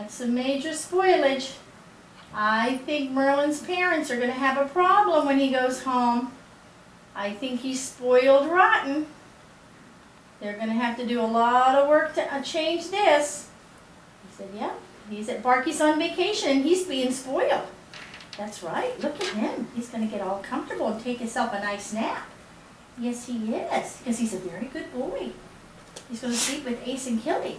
That's a major spoilage. I think Merlin's parents are gonna have a problem when he goes home. I think he's spoiled rotten. They're gonna have to do a lot of work to uh, change this. He said, yeah, he's at Barkies on vacation, he's being spoiled. That's right, look at him. He's gonna get all comfortable and take himself a nice nap. Yes, he is, because he's a very good boy. He's gonna sleep with Ace and Killi.